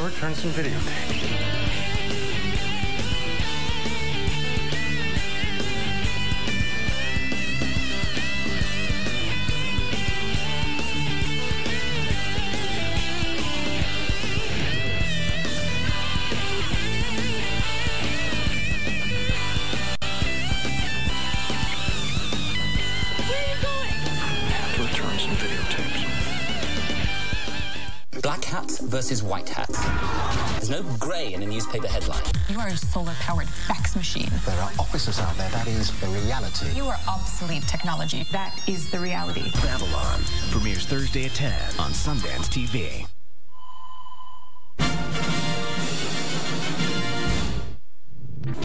return some videotapes. to return some videotapes. Black hats versus white hats. There's no grey in a newspaper headline. You are a solar-powered fax machine. There are officers out there. That is the reality. You are obsolete technology. That is the reality. Babylon premieres Thursday at 10 on Sundance TV.